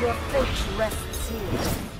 Your fate rests here.